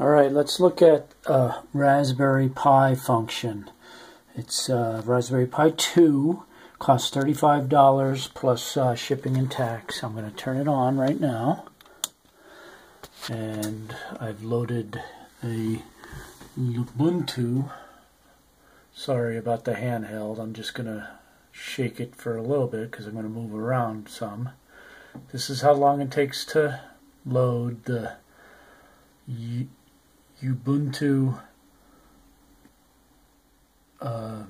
All right, let's look at a Raspberry Pi function. It's uh, Raspberry Pi 2, costs $35 plus uh, shipping and tax. I'm going to turn it on right now. And I've loaded a Ubuntu. Sorry about the handheld. I'm just going to shake it for a little bit because I'm going to move around some. This is how long it takes to load the Ubuntu uh,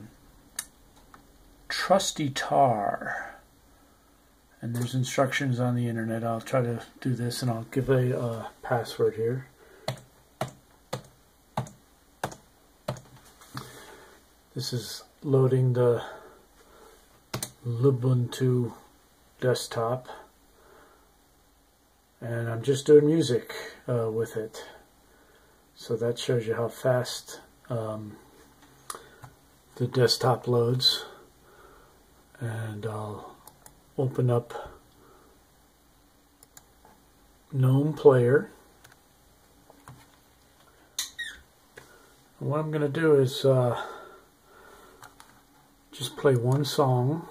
Trusty Tahr. And there's instructions on the internet. I'll try to do this and I'll give a uh, password here. This is loading the Lubuntu desktop. And I'm just doing music uh, with it so that shows you how fast um, the desktop loads. And I'll open up GNOME Player. And what I'm going to do is uh, just play one song.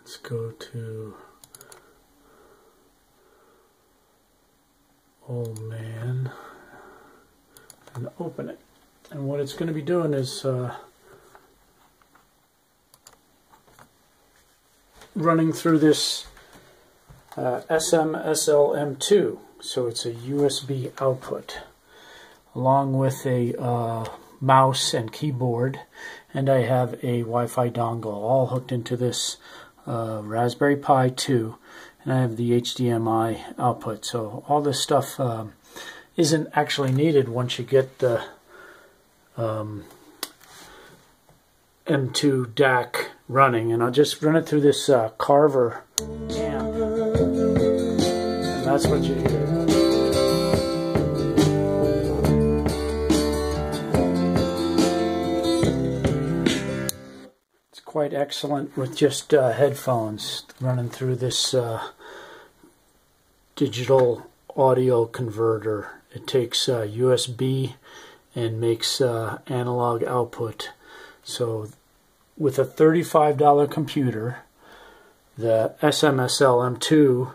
Let's go to oh man. And open it. And what it's going to be doing is uh, running through this uh, SMSLM2 so it's a USB output along with a uh, mouse and keyboard. And I have a Wi-Fi dongle all hooked into this uh, Raspberry Pi 2 and I have the HDMI output. So all this stuff um, isn't actually needed once you get the um, M2 DAC running. And I'll just run it through this uh, Carver amp. And that's what you hear. It's quite excellent with just uh, headphones running through this uh, digital audio converter. It takes uh, USB and makes uh, analog output. So with a $35 computer, the SMSL M2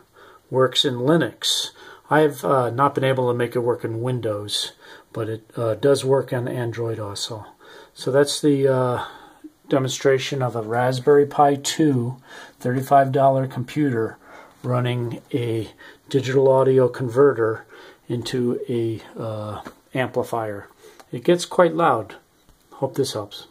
works in Linux. I've uh, not been able to make it work in Windows, but it uh, does work on Android also. So that's the uh, demonstration of a Raspberry Pi 2 $35 computer running a digital audio converter into a uh, amplifier. It gets quite loud. Hope this helps.